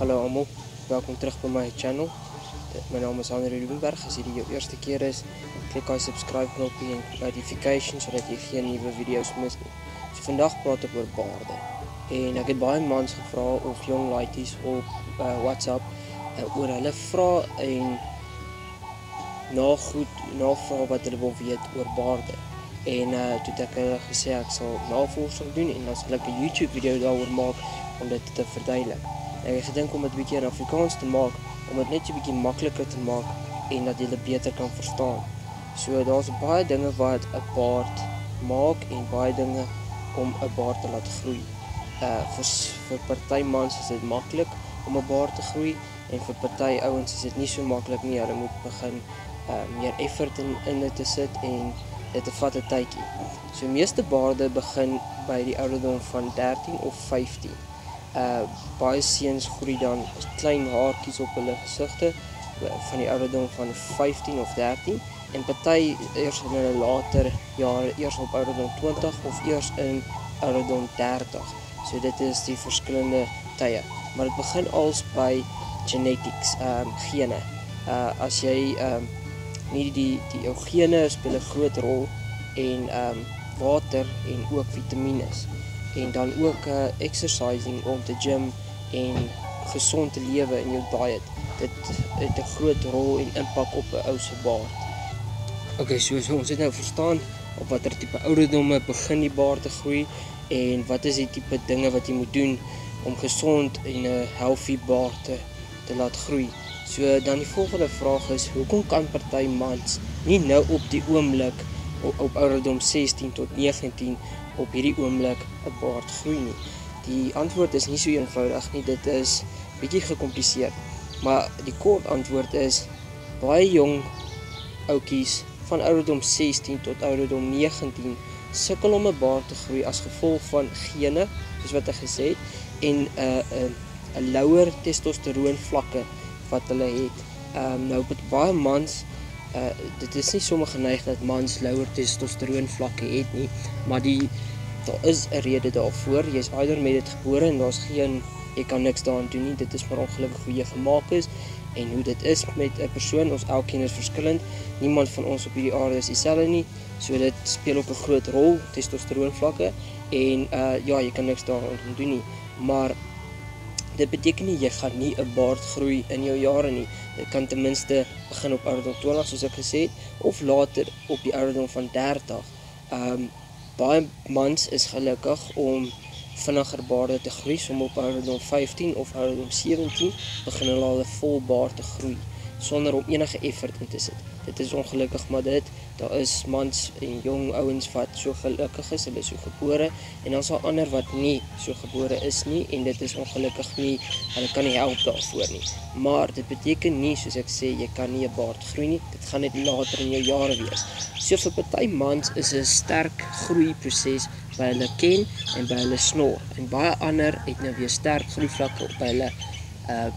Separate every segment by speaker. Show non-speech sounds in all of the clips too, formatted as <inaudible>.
Speaker 1: Hallo almal, welkom terug by my channel. My naam is Andre Rubenberg. As dit jou eerste keer is, klik daai subscribe knoppie en notifications sodat jy geen nuwe video's mis nie. So vandag praat ek oor baarde. En ek het baie mans gevra of jong laities op uh, WhatsApp uh, oor hulle vra en na goed navra wat hulle wil weet oor baarde. En uh, toe het ek hulle gesê ek sal navorsing doen en dan sal ek 'n YouTube video daaroor maak om dit te verduidelik. Ek het gedink om dit bietjie in Afrikaans te maak om dit net so bietjie makliker te maak en dat jy dit beter kan verstaan. So daar's baie dinge wat 'n baard maak en baie dinge om 'n baard te laat groei. Uh vir vir party mans is dit maklik om 'n baard te groei en vir party ouens is dit nie so maklik nie. Hulle moet begin uh meer effort in in dit te sit en dit te vat 'n tydjie. So meeste baarde begin by die ouderdom van 13 of 15 uh baie seuns groei dan klein haartjies op hulle gesigte van die ouderdom van 15 of 13 en party eers in hulle later jare eers op ouderdom 20 of eers in ouderdom 30. So dit is die verskillende tye. Maar dit begin als by genetics, ehm um, gene. Uh as jy ehm um, nie die die jou gene speel 'n groot rol en ehm um, water en ook vitamiene en dan ook uh exercising om te gym en gesond te lewe in jou diet. Dit het 'n groot rol en impak op 'n ou se baard. Okay, so, so ons het nou verstaan op watter tipe ouderdomme begin die baard te groei en wat is die tipe dinge wat jy moet doen om gesond en 'n healthy baard te te laat groei. So dan die volgende vraag is hoekom kan party mans nie nou op die oomblik op, op ouderdom 16 tot 19 op hierdie oomblik 'n baard groei nie. Die antwoord is nie so eenvoudig nie, dit is bietjie gekompliseer. Maar die kort antwoord is baie jong ouetjies van ouderdom 16 tot ouderdom 19 sukkel om 'n baard te groei as gevolg van gene, soos wat ek gesê het, en 'n uh, 'n uh, 'n laer testosteroon vlakke wat hulle het. Ehm um, nou met baie mans uh dit is nie sommer geneig dat mans laer testosteroon vlakke het nie, maar die daar is 'n rede daarvoor. Jy's eider met dit gebore en daar's geen jy kan niks daaraan doen nie. Dit is maar ongelukkig hoe jy gemaak is en hoe dit is met 'n persoon. Ons elkeen is verskillend. Niemand van ons op hierdie aarde is dieselfde nie. So dit speel ook 'n groot rol testosteroon vlakke en uh ja, jy kan niks daaraan doen nie. Maar dit beteken nie jy gaan nie 'n baard groei in jou jare nie. Dit kan ten minste begin op ouderdom 20 soos ek gesê het of later op die ouderdom van 30. Ehm um, baie mans is gelukkig om vinniger baarde te groei, som op ouderdom 15 of ouderdom 17 begin hulle al 'n vol baard te groei sonder om enige effort in te sit. Dit is ongelukkig maar dit. Daar is mans en jong ouens wat so gelukkig is, hulle is so gebore en dan is daar ander wat nie so gebore is nie en dit is ongelukkig nie, hulle kan nie help daarvoor nie. Maar dit beteken nie soos ek sê jy kan nie 'n baard groei nie. Dit gaan net later in jou jare wees. So vir party mans is 'n sterk groei proses by hulle ken en by hulle snor en baie ander het nou weer sterk groei vlakke op hulle uh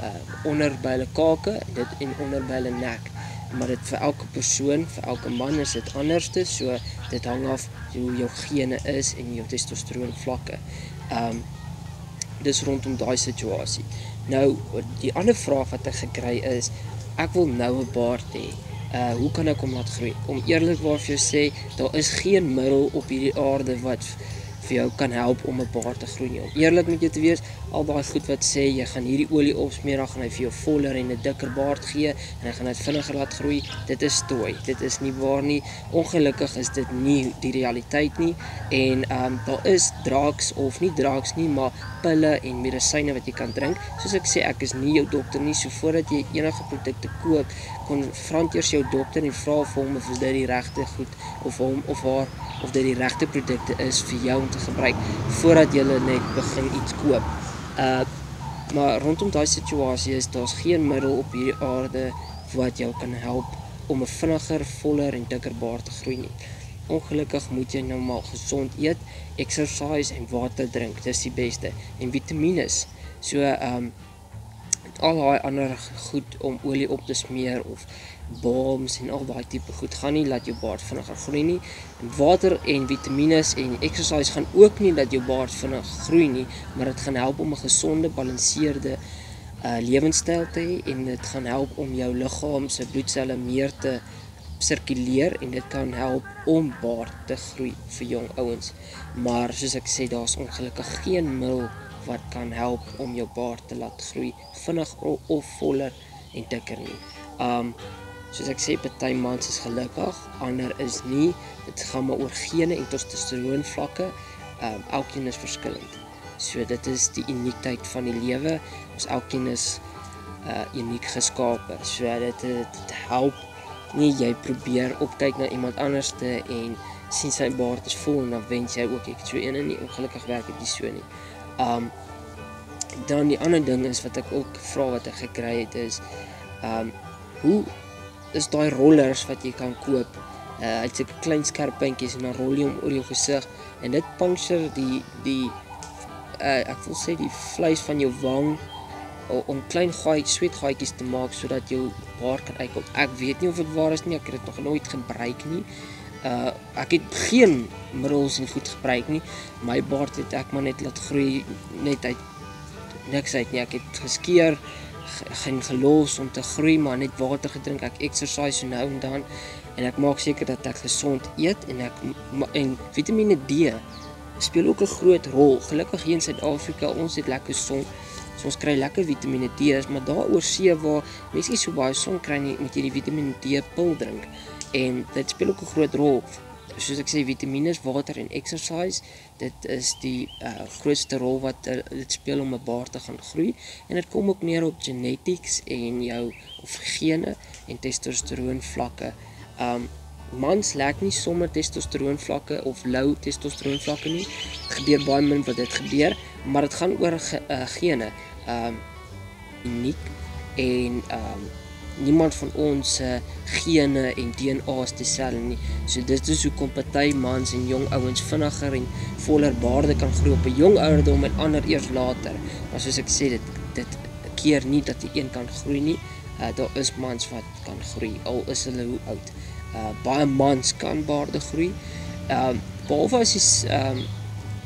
Speaker 1: uh onder by hulle kake dit en onder by hulle nek. Maar dit vir elke persoon, vir elke man is dit anderste, so dit hang af hoe jou gene is en jou testosteroon vlakke. Um dis rondom daai situasie. Nou die ander vraag wat ek gekry is, ek wil nou 'n baard hê. Uh hoe kan ek hom laat groei? Om eerlikwaar vir jou sê, daar is geen middel op hierdie aarde wat vir jou kan help om 'n baard te groei nie. Om eerlik met jou te wees, al daai goed wat sê jy gaan hierdie olie opsmeer, dan gaan hy vir jou voller en 'n dikker baard gee en hy gaan dit vinniger laat groei. Dit is tooi. Dit is nie waar nie. Ongelukkig is dit nie die realiteit nie. En ehm um, daar is drugs of nie drugs nie, maar pille en medisyne wat jy kan drink. Soos ek sê, ek is nie jou dokter nie, so voordat jy enige produkte koop, konfronteer jou dokter en vra vir hom of dit die regte goed of hom of haar of dit die regte produkte is vir jou om te gebruik voordat jy net begin iets koop. Uh maar rondom daai situasie is daar's geen middel op hierdie aarde wat jou kan help om 'n vinniger, voller en dikker baard te groei nie. Ongelukkig moet jy nou maar gesond eet, exercise en water drink. Dis die beste. En vitamiene. So um al daai ander goed om olie op te smeer of balms en al daai tipe goed gaan nie laat jou baard vinniger groei nie. En water en vitamiene en exercise gaan ook nie dat jou baard vinnig groei nie, maar dit gaan help om 'n gesonde, balanseerde uh lewenstyl te hê en dit gaan help om jou liggaam se bloedselle meer te sirkuleer en dit kan help om baard te groei vir jong ouens. Maar soos ek sê, daar's ongelukkig geen middel wat kan help om jou baard te laat groei vinnig of voller en dikker nie. Um soos ek sê, party mans is gelukkig, ander is nie. Dit gaan maar oor gene en testosteron vlakke. Um elkeen is verskillend. So dit is die uniekheid van die lewe. Ons elkeen is uh uniek geskape. So dit dit help nie jy probeer opkyk na iemand anderste en sien sy baard is vol en dan wens jy ook ek so een en nie ongelukkig werk dit so nie. Um dan die ander ding is wat ek ook vra wat ek gekry het is um hoe is daai rollers wat jy kan koop? Uh hy't seker klein skerp puntjies en dan rol jy hom oor jou gesig en dit puncture die die uh ek wil sê die vleis van jou wang om klein gaai sweetgaatjies te maak sodat jou baard kan uitkom. Ek weet nie of dit waar is nie, ek het dit nog nooit gebruik nie. Uh ek het geen middels en goed gebruik nie. My baard het ek maar net laat groei net uit niks uit nie. Ek het geskeer geen gelos om te groei maar net water gedrink. Ek exercise nou en dan en ek maak seker dat ek gesond eet en ek en Vitamiene D speel ook 'n groot rol. Gelukkig hier in Suid-Afrika, ons het lekker son. So ons kry lekker Vitamiene D, maar daar oor see waar mense nie so baie son kry nie, moet jy die Vitamiene D pil drink. En dit speel ook 'n groot rol. Soos ek sê, vitamiene, water en exercise, dit is die uh, grootste rol wat uh, dit speel om 'n baard te gaan groei. En dit kom ook neer op genetics en jou of gene en testosteron vlakke. Um mans lek nie sommer testosteron vlakke of lou testosteron vlakke nie. Dit gebeur baie min wat dit gebeur, maar dit gaan oor ge, uh, gene um uniek en um niemand van ons se uh, gene en DNA's dieselfde nie. So dit is hoekom party mans en jong ouens vinniger en voller baarde kan groei op 'n jong ouderdom en ander eers later. Maar soos ek sê dit dit keer nie dat die een kan groei nie. Uh, daar is mans wat kan groei al is hulle hoe oud. Uh baie mans kan baarde groei. Um uh, behalwe as jy um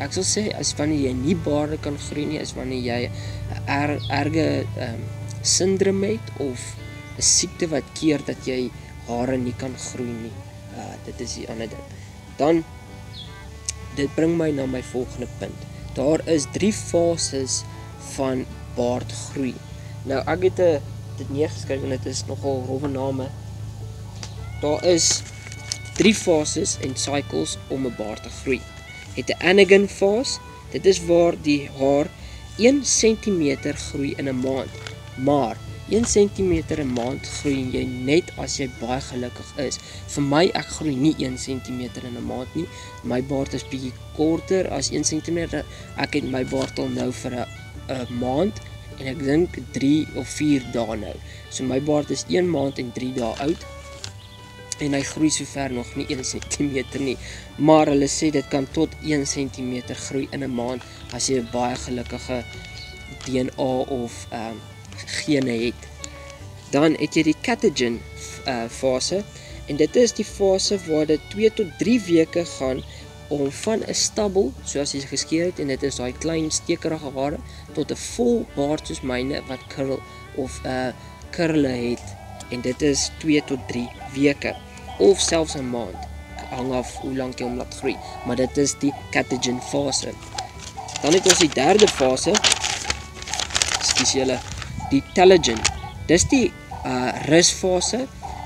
Speaker 1: ek sal sê as wanneer jy nie baarde kan groei nie, is wanneer jy 'n er, erge ehm um, sindroom het of 'n siekte wat keer dat jy hare nie kan groei nie. Uh dit is die ander ding. Dan dit bring my na my volgende punt. Daar is 3 fases van baardgroei. Nou ek het 'n dit neergeskryf en dit is nogal rowwe name. Daar is 3 fases en cycles om 'n baard te groei het 'n anagen fase. Dit is waar die haar 1 cm groei in 'n maand. Maar 1 cm 'n maand groei jy net as jy baie gelukkig is. Vir my ek groei nie 1 cm in 'n maand nie. My baard is bietjie korter as 1 cm. Ek het my baard al nou vir 'n 'n maand en ek dink 3 of 4 dae nou. So my baard is 1 maand en 3 dae oud en hy groei sover nog nie 1 cm nie. Maar hulle sê dit kan tot 1 cm groei in 'n maand as jy 'n baie gelukkige DNA of ehm um, gene het. Dan het jy die catagen uh, fase en dit is die fase waar dit 2 tot 3 weke gaan om van 'n stabbel, soos jy geskeer het en dit is daai klein stekerige hare tot 'n vol baard soos myne wat curl of 'n uh, kurle het en dit is 2 tot 3 weke of selfs 'n maand hang af hoe lank jy hom laat groei maar dit is die catagen fase dan het ons die derde fase skus julle die telogen dis die uh, rusfase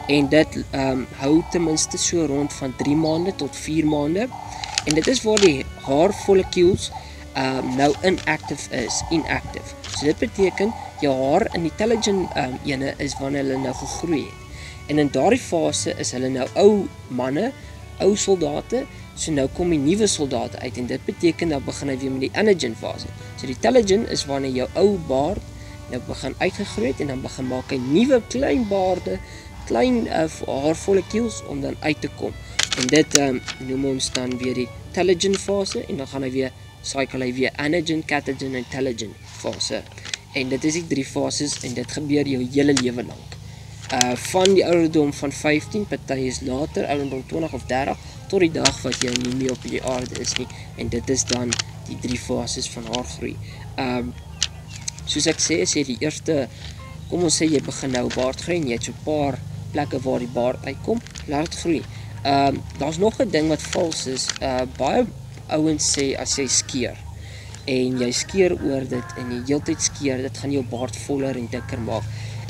Speaker 1: en dit um, hou ten minste so rond van 3 maande tot 4 maande. En dit is waar die haar follicles um, nou inactive is inactive. So dit beteken jou haar in die telogen um, ene is wanneer hulle nou gegroei het. En in daardie fase is hulle nou ou manne, ou soldate, so nou kom die nuwe soldate uit en dit beteken dan begin hy weer met die anagen fase. So die telogen is wanneer jou ou baard nou begin uitgegroei het en dan begin maak hy nuwe klein baarde, klein uh, haar follicles om dan uit te kom. En dit um, noem ons dan weer die telogen fase en dan gaan hy weer cycle hy weer anagen, catagen en telogen fase. En dit is die drie fases en dit gebeur jou hele lewe lank. Uh van die ouderdom van 15, party is later, ouderdom 20 of 30 tot die dag wat jy nie meer op die aarde is nie en dit is dan die drie fases van haar groei. Um soos ek sê, as jy die eerste kom ons sê jy begin nou baard groei en jy het so 'n paar plekke waar die baard uitkom, laat dit groei. Um daar's nog 'n ding wat vals is. Uh baie ouens sê as jy skeer en jy skeer oor dit en jy heeltyd skeer, dit gaan jou baard voller en dikker maak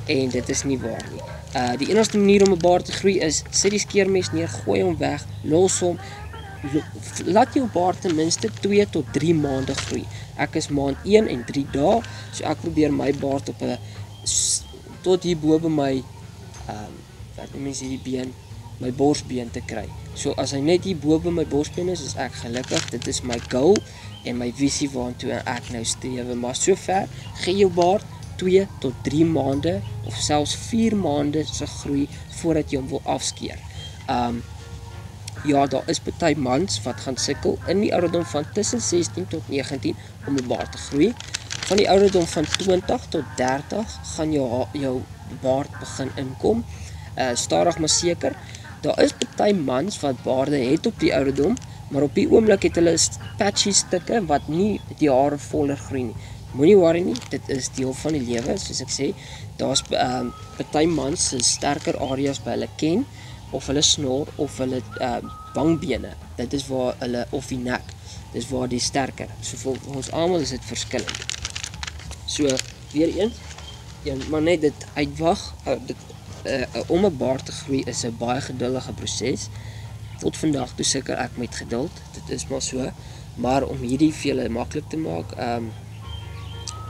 Speaker 1: en dit is nie waar nie. Uh die enigste manier om 'n baard te groei is sit die skeermes neer, gooi hom weg, los hom. Laat jou baard ten minste 2 tot 3 maande groei. Ek is maand 1 en 3 dae, so ek probeer my baard op 'n tot hier bo by my ehm um, wat noem mens hierdie been, my borsbeen te kry. So as hy net hier bo by my borsbeen is, is ek gelukkig. Dit is my goal en my visie waartoe ek nou streef. Maar sover, gee jou baard 2 tot 3 maande of selfs 4 maande se groei voordat jy hom wil afskeer. Um ja, daar is baie mans wat gaan sukkel in die ouderdom van tussen 16 tot 19 om 'n baard te groei. Van die ouderdom van 20 tot 30 gaan jou jou baard begin inkom. Uh stadig maar seker. Daar is baie mans wat baarde het op die ouderdom, maar op die oomblik het hulle patchy stukke wat nie die hare voller groei nie. Moenie worry nie, dit is deel van die lewe, soos ek sê. Daar's ehm um, party mans se sterker areas by hulle ken of hulle snor of hulle um, wangbene. Dit is waar hulle of die nek. Dis waar die sterker. So vir ons almal is dit verskillend. So weer eens, een maar net dit uitwag, uh, dit uh, om 'n baard te groei is 'n baie geduldige proses. Tot vandag toe seker ek met geduld. Dit is maar so, maar om hierdie vir julle maklik te maak, um,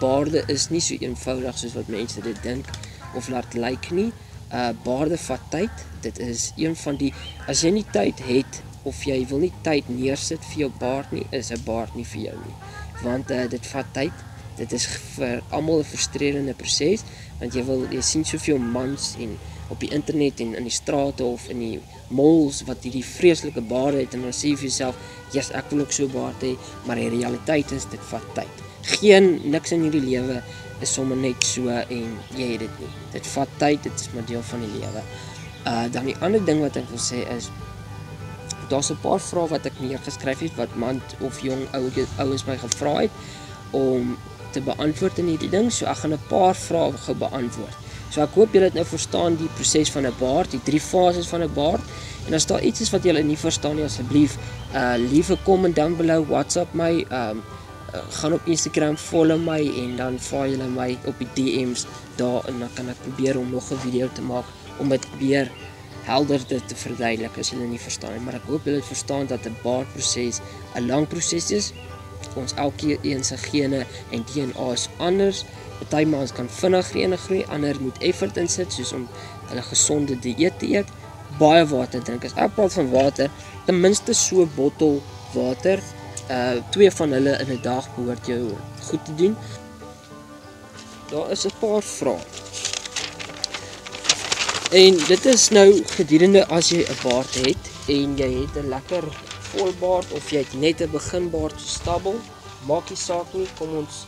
Speaker 1: baarde is nie so eenvoudig soos wat mense dit dink of laat lyk nie. Uh baarde vat tyd. Dit is een van die as jy nie tyd het of jy wil nie tyd neersit vir jou baard nie, is 'n baard nie vir jou nie. Want uh dit vat tyd. Dit is vir almal 'n frustrerende proses want jy wil jy sien soveel mans en op die internet en in die strate of in die malls wat hierdie vreeslike baarde het en dan sê jy vir jouself, "Jesus, ek wil ook so baard hê," maar die realiteit is dit vat tyd geen niks in hierdie lewe is sommer net so en jy het dit nie. Dit vat tyd, dit is maar deel van die lewe. Uh dan die ander ding wat ek wil sê is daar's 'n paar vrae wat ek neergeskryf het wat man of jong ouers my gevra het om te beantwoord in hierdie ding. So ek gaan 'n paar vrae gou beantwoord. So ek hoop julle het nou verstaan die proses van 'n baard, die drie fases van 'n baard. En as daar iets is wat julle nie verstaan nie, asseblief uh leave 'n comment down below, WhatsApp my um uh, gaan op Instagram follow my en dan vra julle my op die DM's daar en dan kan ek probeer om nog 'n video te maak om dit weer helder te, verduidelik as julle nie verstaan nie, maar ek hoop julle verstaan dat 'n baardproses 'n lang proses is. Ons elkeen se gene en DNA is anders. Party mans kan vinnig gene groei, ander moet effort insit soos om hulle gesonde dieet te eet, baie water drink. As ek praat van water, ten minste so 'n bottel water uh twee van hulle in 'n dag behoort jou goed te doen. Daar is 'n paar vrae. En dit is nou gedurende as jy 'n baard het en jy het 'n lekker vol baard of jy het net 'n beginbaard stabbel, maak nie saak nie, kom ons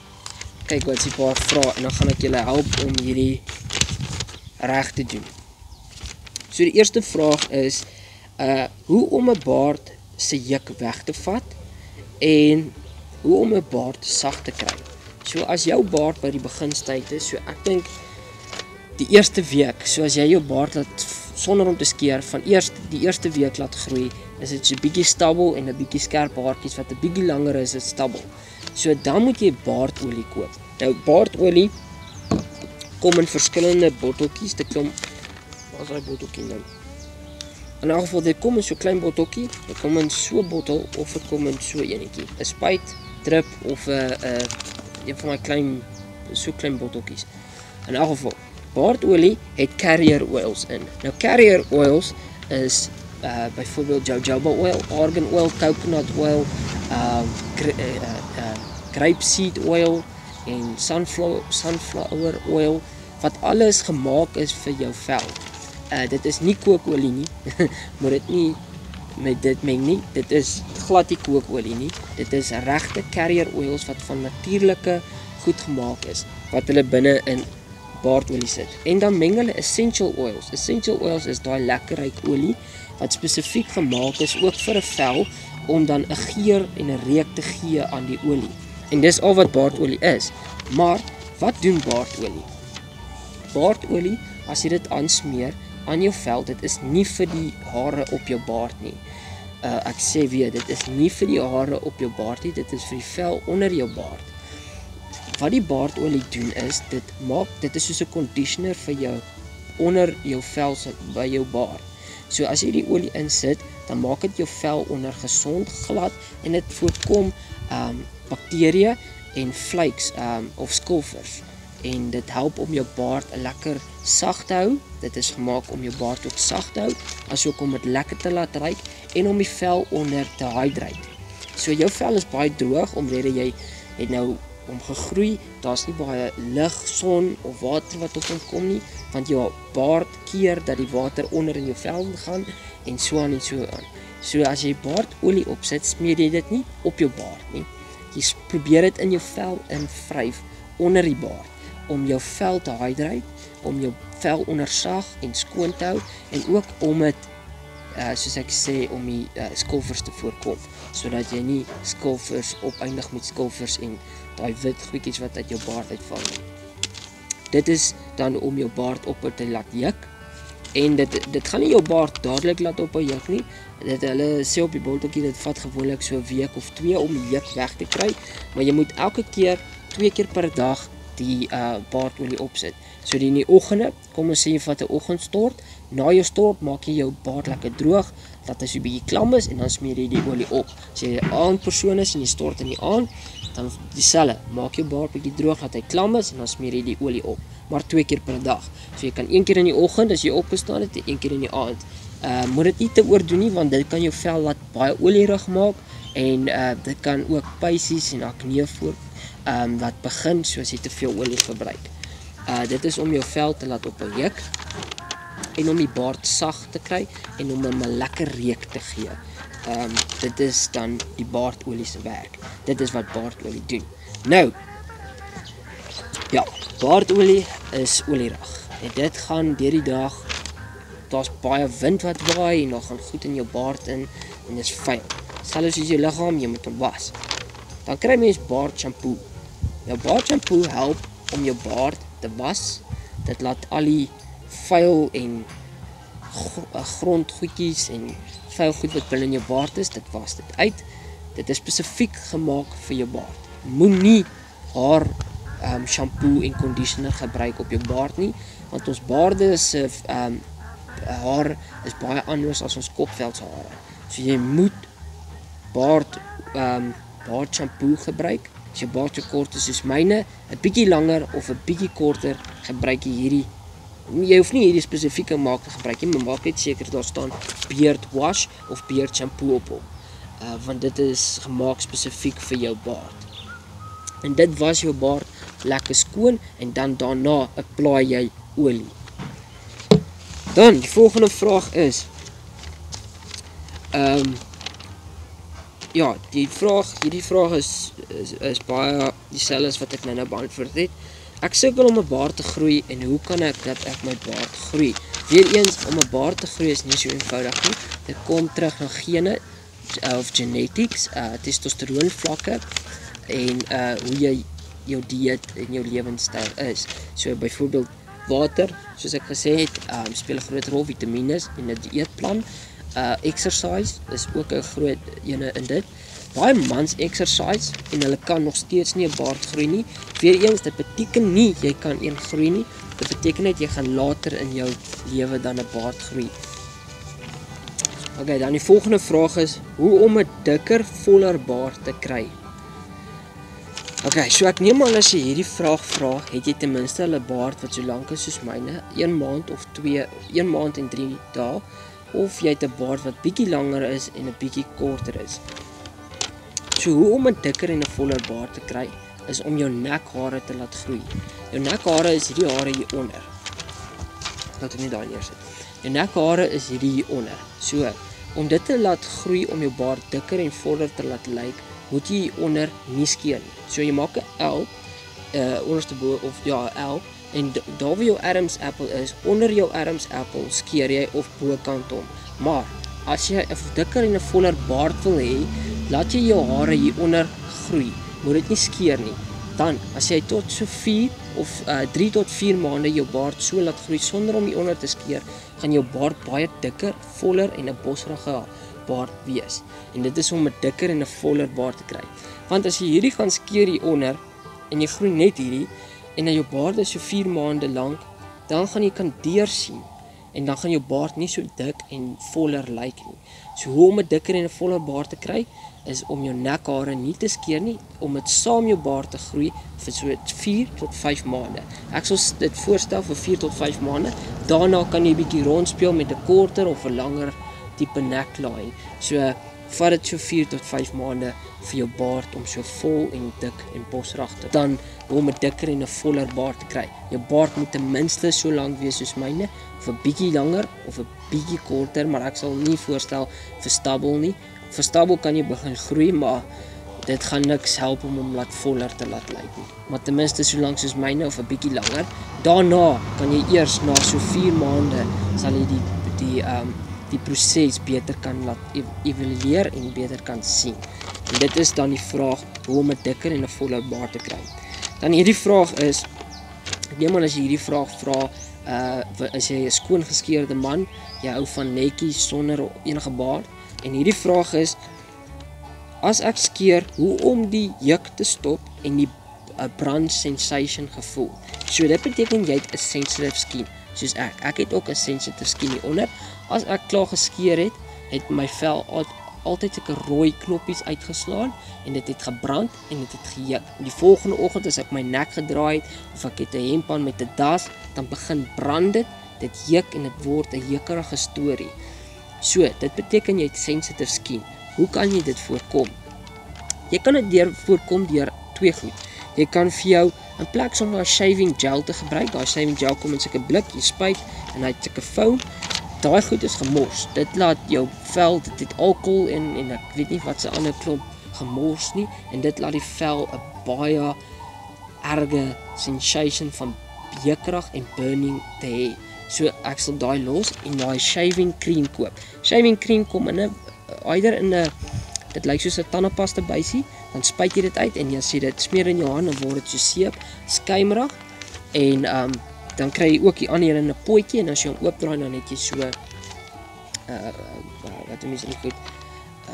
Speaker 1: kyk wat se paar vrae en dan gaan ek julle help om hierdie reg te doen. So die eerste vraag is uh hoe om 'n baard se juk weg te vat en hoe om 'n baard sag te kry. So as jou baard by die beginstyd is, so ek dink die eerste week, so as jy jou baard laat sonder om te skeer van eers die eerste week laat groei, is dit so 'n bietjie stabbel en 'n bietjie skerp haartjies wat 'n bietjie langer is as stabbel. So dan moet jy baardolie koop. Nou baardolie kom in verskillende botteltjies, dit kom Wat is daai botteltjie nou? In elk geval dit kom in so klein botteltjie, dit kom in so bottel of dit kom in so enetjie. 'n Spuit, drip of 'n 'n een van my klein so klein botteltjies. In elk geval, baardolie het carrier oils in. Nou carrier oils is uh byvoorbeeld jojoba oil, argan oil, coconut oil, um uh, uh, uh, grapeseed oil en sunflower sunflower oil wat alles gemaak is vir jou vel. Uh dit is nie kookolie nie. <laughs> Moet dit nie met dit meng nie. Dit is glad nie kookolie nie. Dit is regte carrier oils wat van natuurlike goed gemaak is. wat hulle binne in baardolie sit. En dan meng hulle essential oils. Essential oils is daai lekker ryk olie wat spesifiek gemaak is ook vir 'n vel om dan 'n geur en 'n reuk te gee aan die olie. En dis al wat baardolie is. Maar wat doen baardolie? Baardolie, as jy dit aansmeer aan jou vel, dit is nie vir die hare op jou baard nie. Uh ek sê weer, dit is nie vir die hare op jou baard nie, dit is vir die vel onder jou baard. Wat die baardolie doen is, dit maak dit is soos 'n conditioner vir jou onder jou vel by jou baard. So as jy die olie insit, dan maak dit jou vel onder gesond, glad en dit voorkom ehm um, bakterieë en flakes ehm um, of skulfers en dit help om jou baard lekker sag te hou. Dit is gemaak om jou baard ook sag te hou, asook om dit lekker te laat ruik en om die vel onder te hydrate. So jou vel is baie droog omdat jy het nou om gegroei, daar's nie baie lig, son of water wat op hom kom nie, want jou baard keer dat die water onder in jou vel gaan en so aan en so aan. So as jy baardolie opsit, smeer jy dit nie op jou baard nie. Jy probeer dit in jou vel invryf onder die baard om jou vel te hydrate, om jou vel ondersag en skoon te hou en ook om dit uh soos ek sê om die uh, skulfers te voorkom sodat jy nie skulfers opeindig met skulfers en daai wit goedjies wat uit jou baard uitval nie. Dit is dan om jou baard op te laat juk en dit dit gaan nie jou baard dadelik laat op juk nie. Dit hulle sê op die botteltjie dit vat gewoonlik so 'n week of 2 om die juk weg te kry, maar jy moet elke keer twee keer per dag die uh baardolie opsit. So die in die oggende, kom ons sê jy vat 'n oggendstort, na jou stort maak jy jou baard lekker droog, dat hy so 'n bietjie klam is en dan smeer jy die olie op. As jy 'n aandpersoon is en jy stort in die aand, dan dieselfde. Maak jou baard bietjie droog dat hy klam is en dan smeer jy die olie op, maar twee keer per dag. So jy kan een keer in die oggend as jy opgestaan het en een keer in die aand. Uh moet dit nie te oordoen nie want dit kan jou vel laat baie olierig maak en uh dit kan ook pysies en akne voor ehm um, wat begin soos jy te veel olie gebruik. Uh dit is om jou vel te laat opjuk en om die baard sag te kry en om hom 'n lekker reuk te gee. Ehm um, dit is dan die baardolie se werk. Dit is wat baardolie doen. Nou Ja, baardolie is olierig. En dit gaan deur die dag daar's baie wind wat waai en dan gaan goed in jou baard in en dit is fyn. Selfs as jy liggaam jy moet hom was. Dan kry mens baard shampoo. Jou baard shampoo help om jou baard te was. Dit laat al die vuil en grondgoedjies en vuil goed wat binne in jou baard is, dit was dit uit. Dit is spesifiek gemaak vir jou baard. Moenie haar ehm um, shampoo en conditioner gebruik op jou baard nie, want ons baarde se ehm um, haar is baie anders as ons kopvel se hare. So jy moet baard ehm um, baard shampoo gebruik. As jou baard te kort is soos myne, 'n bietjie langer of 'n bietjie korter, gebruik jy hierdie jy hoef nie hierdie spesifieke maak te gebruik nie, maar maak net seker daar staan beard wash of beard shampoo op hom. Uh want dit is gemaak spesifiek vir jou baard. En dit was jou baard lekker skoon en dan daarna apply jy olie. Dan die volgende vraag is ehm um, ja, die vraag, hierdie vraag is is, is baie dieselfde as wat ek nou nou beantwoord het. Ek sukkel om 'n baard te groei en hoe kan ek dat ek my baard groei? Weereens om 'n baard te groei is nie so eenvoudig nie. Dit kom terug na gene uh, of genetics, uh testosteron vlakke en uh hoe jy jou dieet en jou lewenstyl is. So byvoorbeeld water, soos ek gesê het, um speel 'n groot rol, vitamiene en 'n dieetplan. Uh exercise is ook 'n groot ene in dit baie mans exercise en hulle kan nog steeds nie 'n baard groei nie. Weereens dit beteken nie jy kan een groei nie. Dit beteken net jy gaan later in jou lewe dan 'n baard groei. Okay, dan die volgende vraag is hoe om 'n dikker, voller baard te kry. Okay, so ek neem aan as jy hierdie vraag vra, het jy ten minste 'n baard wat so lank is soos myne, 1 maand of 2, 1 maand en 3 dae, of jy het 'n baard wat bietjie langer is en 'n bietjie korter is. So hoe om 'n dikker en 'n voller baard te kry is om jou nekhare te laat groei. Jou nekhare is hierdie hare hier onder. Laat ek net daai neersit. Jou nekhare is hierdie hier onder. So om dit te laat groei om jou baard dikker en voller te laat lyk, moet jy hier onder nie skeer nie. So jy maak 'n L uh onderste bo of ja, 'n L en daar waar jou Adam's apple is, onder jou Adam's apple skeer jy of bokant hom. Maar as jy 'n dikker en 'n voller baard wil hê, laat jy jou hare hier onder groei. Moet dit nie skeer nie. Dan as jy tot so 4 of uh 3 tot 4 maande jou baard so laat groei sonder om hier onder te skeer, gaan jou baard baie dikker, voller en 'n bosrige baard wees. En dit is om 'n dikker en 'n voller baard te kry. Want as jy hierdie gaan skeer hier onder en jy groei net hierdie en dan jou baard so 4 maande lank, dan gaan jy kan deursien en dan gaan jou baard nie so dik en voller lyk nie. So hoe om 'n dikker en 'n voller baard te kry is om jou nekhare nie te skeer nie, om dit saam jou baard te groei vir so 4 tot 5 maande. Ek sal dit voorstel vir 4 tot 5 maande. Daarna kan jy 'n bietjie rondspeel met 'n korter of 'n langer tipe neckline. So vat dit so 4 tot 5 maande vir jou baard om so vol en dik en bosrag te dan om 'n dikker en 'n voller baard te kry. Jou baard moet ten minste so lank wees soos myne, of 'n bietjie langer of 'n bietjie korter, maar ek sal nie voorstel vir stubble nie. Vir stubble kan jy begin groei, maar dit gaan niks help om hom laat voller te laat lyk nie. Maar ten minste so lank soos myne of 'n bietjie langer. Daarna kan jy eers na so 4 maande sal jy die die ehm um, die proses beter kan laat evalueer en beter kan sien. En dit is dan die vraag hoe om 'n dikker en 'n voller baard te kry. Dan hierdie vraag is neem aan as jy hierdie vraag vra, uh as jy 'n skoon geskeurde man, jy hou van netjies sonder enige baard en hierdie vraag is as ek skeer, hoe om die juk te stop en die uh, brand sensation gevoel. So dit beteken jy het 'n sensitive skin soos ek. Ek het ook 'n sensitive skin hier onder. As ek klaar geskeer het, het my vel al, altyd sulke rooi knoppies uitgeslaan en dit het gebrand en dit het gejuk. Die volgende oggend as ek my nek gedraai het of ek het 'n hemp aan met 'n das, dan begin brand dit, dit juk en dit word 'n jukkerige storie. So, dit beteken jy het sensitive skin. Hoe kan jy dit voorkom? Jy kan dit deur voorkom deur twee goed. Jy kan vir jou in plek van 'n shaving gel te gebruik, daai shaving gel kom in sulke blik, jy spuit en hy het sulke foam. Daai goed is gemors. Dit laat jou vel dit alkohol en en ek weet nie wat se ander klomp gemors nie en dit laat die vel 'n baie erge sensation van beekrag en burning te hê. So ek sal daai los en daai shaving cream koop. Shaving cream kom in 'n eider in 'n dit lyk soos 'n tandepasta bysie dan spuit jy dit uit en jy dit smeer in jou hand dan word dit so seep, skuimerig en um dan kry jy ook die ander in 'n potjie en as jy hom oopdraai dan het jy so uh, uh wat mense net goed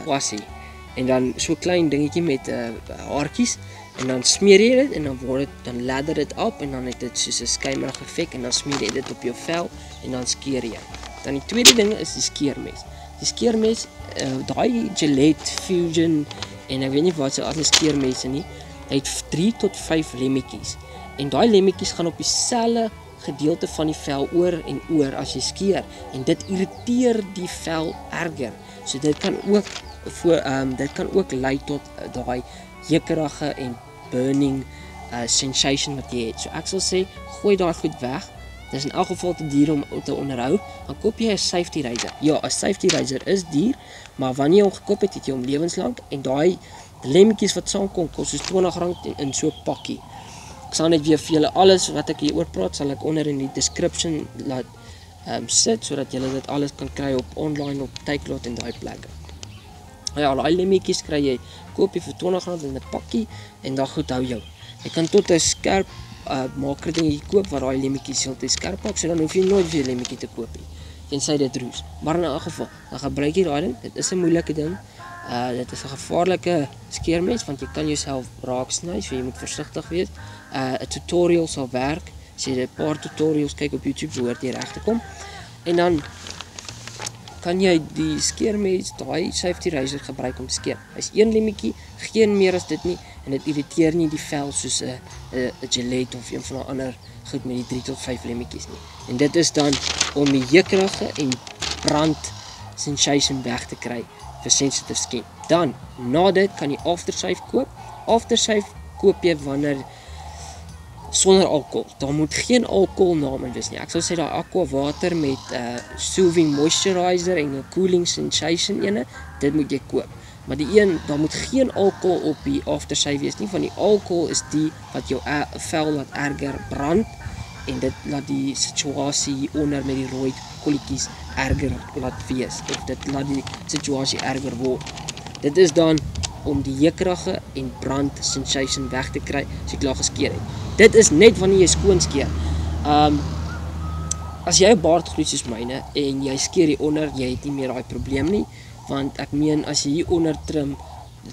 Speaker 1: wasie uh, en dan so klein dingetjie met uh haartjies en dan smeer jy dit en dan word dit dan ladder dit op en dan het dit soos 'n skuimerige effek en dan smeer jy dit op jou vel en dan skeer jy. Dan die tweede ding is die skeermes. Die skeermes, uh, daai Gillette Fusion en ek weet nie wat se ander skeermesse nie. Hy het 3 tot 5 lemmetjies. En daai lemmetjies gaan op dieselfde gedeelte van die vel oor en oor as jy skeer en dit irriteer die vel erger. So dit kan ook voor ehm um, dit kan ook lei tot uh, daai jekkerige en burning uh sensation wat jy het. So ek sal sê gooi daai goed weg. Dis in elk geval te duur om te onderhou. Dan koop jy 'n safety razor. Ja, 'n safety razor is duur, maar wanneer jy hom gekoop het, het jy hom lewenslank en daai lemmetjies wat saamkom kos soos R20 in, in so 'n pakkie. Sal net weer vir julle alles wat ek hier oor praat sal ek onder in die description laat um, sit sodat julle dit alles kan kry op online op Takealot en daai plekke. Ja, al die lemmetjies kry jy koop jy vir R20 in 'n pakkie en dan goed hou jou. Jy kan tot 'n skerp uh, maker dingetjie koop wat daai lemmetjies heeltyd skerp maak, so dan hoef jy nooit weer lemmetjie te koop nie. Tensy dit roes. Maar in 'n geval, dan gebruik jy daai ding. Dit is 'n moeilike ding. Uh dit is 'n gevaarlike skeermes want jy kan jouself raak sny, so jy moet versigtig wees. Uh 'n tutorial sal werk. As jy 'n paar tutorials kyk op YouTube, behoort jy reg te kom. En dan kan jy die skeermes, daai safety razor gebruik om te skeer. Hy's een lemmetjie, geen meer as dit nie en dit irriteer nie die vel soos 'n 'n Gillette of een van die ander goed met die 3 tot 5 lemmetjies nie. En dit is dan om die jeukrige en brand sensation weg te kry vir sensitive skin. Dan na dit kan jy aftershave koop. Aftershave koop jy wanneer sonder alkohol. Daar moet geen alkohol naam in wees nie. Ek sou sê daai aqua water met 'n uh, soothing moisturizer en 'n cooling sensation ene, dit moet jy koop. Maar die een, daar moet geen alkohol op die aftershave wees nie, want die alkohol is die wat jou vel laat erger brand en dit laat die situasie onder met die rooi kolletjies erger laat wees of dit laat die situasie erger word. Dit is dan om die jekrige en brand sensation weg te kry as jy klaar geskeer het. Dit is net wanneer jy skoon skeer. Um as jy 'n baard groei soos myne en jy skeer hier onder, jy het nie meer daai probleem nie, want ek meen as jy hier onder trim,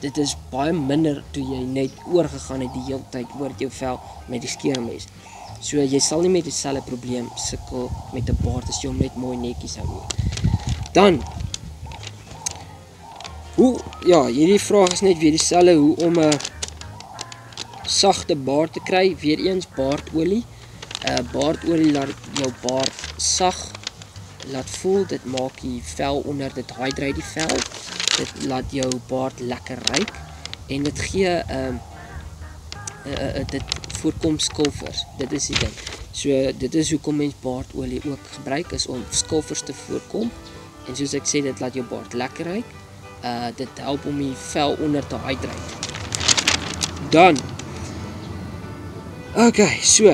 Speaker 1: dit is baie minder toe jy net oorgegaan het die hele tyd oor jou vel met die skeermes. So jy sal nie met dieselfde probleem sukkel met 'n baard as jy hom net mooi netjies hou nie. Dan Hoe ja, hierdie vraag is net weer dieselfde hoe om 'n sagte baard te kry, weer eens baardolie. 'n uh, Baardolie laat jou baard sag laat voel, dit maak die vel onder dit hydrate die vel. Dit laat jou baard lekker ryk en dit gee 'n uh, uh, uh, dit voorkom skilfers. Dit is die ding. So dit is hoekom mens baardolie ook gebruik is om skilfers te voorkom. En soos ek sê, dit laat jou baard lekker ruik. Uh dit help om die vel onder te hydrate. Dan Okay, so.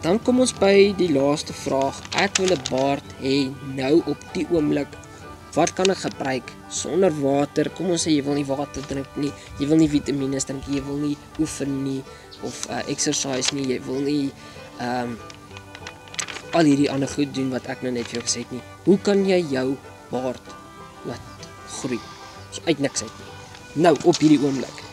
Speaker 1: Dan kom ons by die laaste vraag. Ek wil 'n baard hê nou op die oomblik. Wat kan ek gebruik sonder water? Kom ons sê jy wil nie water drink nie. Jy wil nie vitamiene drink nie. Jy wil nie oefen nie of uh, exercise nie. Jy wil nie ehm um, al hierdie ander goed doen wat ek nou net vir jou gesê het nie. Hoe kan jy jou baard laat groei? So uit niks uit nie. Nou op hierdie oomblik.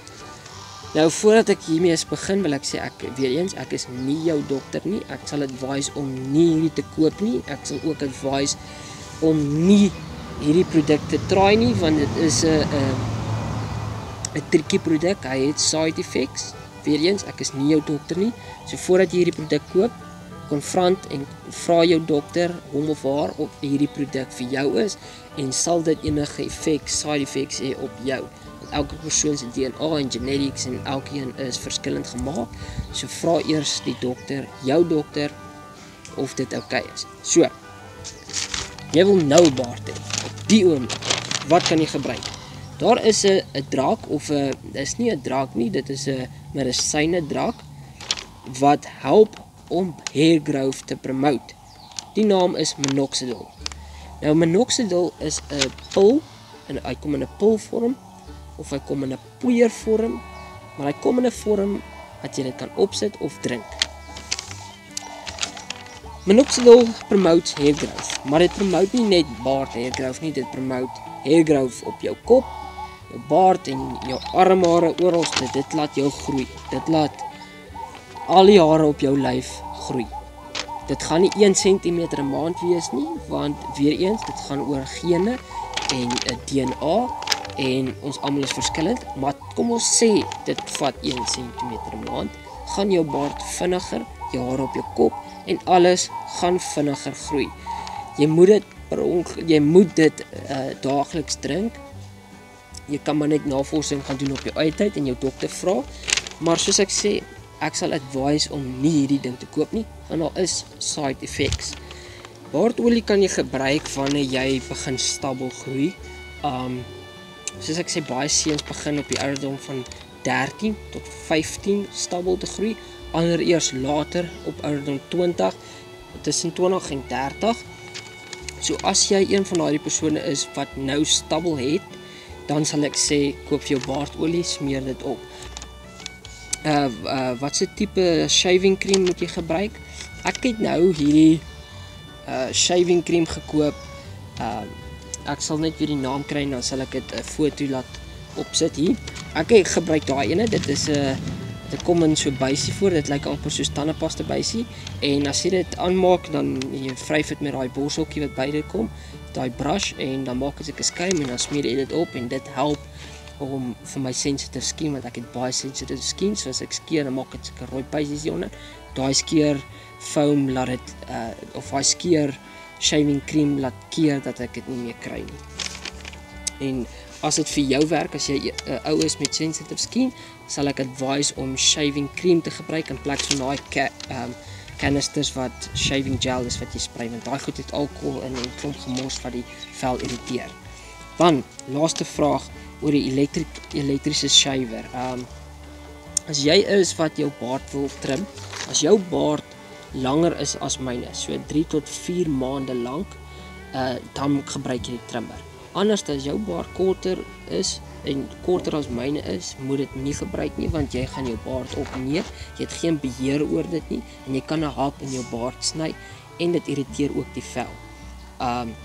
Speaker 1: Nou voordat ek hiermee begin, wil ek sê ek weer eens, ek is nie jou dokter nie. Ek sal advise om nie hierdie te koop nie. Ek sal ook advise om nie hierdie produk te try nie want dit is 'n 'n 'n tricky produk. Hy het side effects weer eens, ek is nie jou dokter nie. So voordat jy hierdie produk koop, konfront en vra jou dokter hom of haar of hierdie produk vir jou is en sal dit enige effek, side effects hê op jou. Want elke persoon se DNA en genetics en elkeen is verskillend gemaak. So vra eers die dokter, jou dokter of dit oukei okay is. So. Jy wil nou baard hê. Die oomblik. Wat kan jy gebruik? Daar is 'n 'n draak of 'n dis nie 'n draak nie, dit is 'n medisyne draak wat help om hair growth te promote. Die naam is minoxidil. Nou minoxidil is 'n pil en hy kom in 'n pilvorm of hy kom in 'n poeiervorm, maar hy kom in 'n vorm wat jy dit kan opsit of drink. Minoxidil promotes hair growth, maar dit promote nie net baard hair growth nie, dit promote hair growth op jou kop, jou baard en jou armhare oral dit laat jou groei. Dit laat al die hare op jou lyf groei. Dit gaan nie 1 cm 'n maand wees nie, want weer eens, dit gaan oor gene en 'n DNA en ons almal is verskillend, maar kom ons sê dit vat 1 cm 'n maand, gaan jou baard vinniger, jou hare op jou kop en alles gaan vinniger groei. Jy moet dit jy moet dit uh, daagliks drink jy kan maar net navorsing gaan doen op jou eie tyd en jou dokter vra. Maar soos ek sê, ek sal advise om nie hierdie ding te koop nie, want daar is side effects. Baardolie kan jy gebruik wanneer jy begin stabbel groei. Um soos ek sê baie seuns begin op die ouderdom van 13 tot 15 stabbel te groei, ander eers later op ouderdom 20 tussen 20 en 30. So as jy een van daardie persone is wat nou stabbel het, dan sal ek sê koop vir jou baardolie, smeer dit op. Uh, uh wat se tipe shaving cream moet jy gebruik? Ek het nou hierdie uh shaving cream gekoop. Uh ek sal net weer die naam kry en dan sal ek dit 'n foto laat opsit hier. Ek het gebruik daai ene. Dit is 'n uh, dit kom in so buisie voor. Dit lyk amper soos tandepasta buisie en as jy dit aanmaak dan jy vryf dit met daai borseltjie wat by dit kom daai brush en dan maak ek 'n skuim en dan smeer ek dit op en dit help om vir my sensitive skin want ek het baie sensitive skin so as ek skeer dan maak dit seker rooi puisies hieronder. Daai skeer foam laat dit uh of daai skeer shaving cream laat keer dat ek dit nie meer kry nie. En as dit vir jou werk as jy 'n uh, ou is met sensitive skin, sal ek advise om shaving cream te gebruik in plaas van daai ehm um, canisters wat shaving gel is wat jy sprei want daai goed het alkohol in en klomp gemors wat die vel irriteer. Dan laaste vraag, oor die elektrik elektriese shaver. Um as jy is wat jou baard wil trim, as jou baard langer is as myne, so 3 tot 4 maande lank, uh dan gebruik jy die trimmer. Anders as jou baard korter is en korter as myne is, moet dit nie gebruik nie want jy gaan jou baard opneem. Jy het geen beheer oor dit nie en jy kan 'n haap in jou baard sny en dit irriteer ook die vel. Um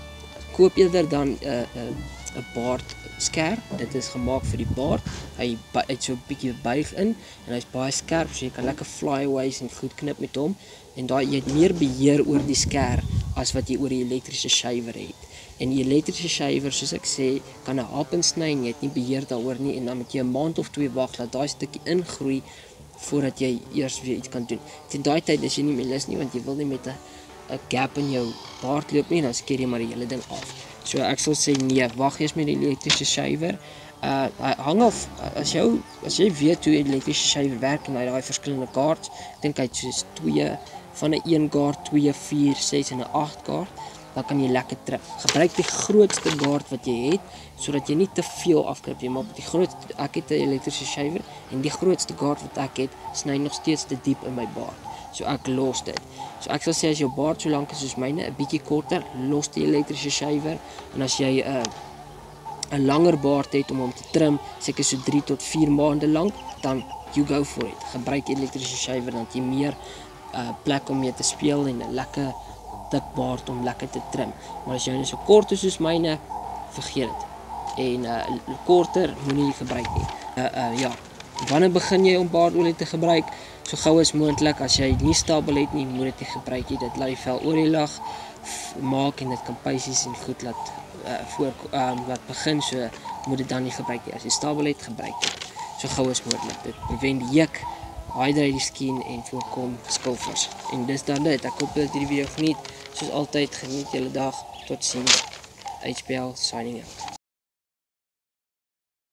Speaker 1: koop eerder dan 'n uh, 'n uh, 'n baard skerp. Dit is gemaak vir die baard. Hy het so 'n bietjie buig in en hy's baie skerp, so jy kan lekker flyaways en goed knip met hom en daai jy het meer beheer oor die skerp as wat jy oor die elektriese shaver het. En die elektriese shaver, soos ek sê, kan 'n haap insny en jy het nie beheer daaroor nie en dan moet jy 'n maand of twee wag dat daai stukkie ingroei voordat jy eers weer iets kan doen. Teen daai tyd is jy nie meer lus nie want jy wil nie met 'n 'n gap in jou baard loop nie, dan skeer jy maar die hele ding af. So ek sal sê nee, wag eers met die elektriese shaver. Uh hang af as jou as jy weet hoe 'n elektriese shaver werk en hy daai verskillende kaarte, dink hy soos 2 van 'n 1 kaart, 2, 4, 6 en 'n 8 kaart dan kan jy lekker trek. Gebruik die grootste baard wat jy het sodat jy nie te veel afknip nie, maar die groot ek het 'n elektriese shaver en die grootste baard wat ek het, sny nog steeds te diep in my baard. So ek los dit. So ek sal sê as jou baard so lank is soos myne, 'n bietjie korter, los die elektriese shaver en as jy 'n uh, 'n langer baard het om hom te trim, seker so 3 tot 4 maande lank, dan you go for it. Gebruik elektriese shaver dan jy meer uh plek om mee te speel en 'n lekker dik baard om lekker te trim. Maar as jy net so kort is soos myne, vergeet dit. En uh korter moenie gebruik nie. Uh uh ja. Wanneer begin jy om baardolie te gebruik? So gou as moontlik. As jy nie stabiel het nie, moet dit nie gebruik nie. Dit laat die vel oor die lag maak en dit kan pysies en goed laat uh voor um laat begin. So moet dit dan nie gebruik nie. As jy stabiel het, gebruik dit. So gou as moontlik. Dit prevent die juk hydrate die skien en voorkom skilfers. En dis dan dit. Ek hoop dat hierdie video geniet. Soos altyd, geniet julle dag. Totsiens. HPL signing out.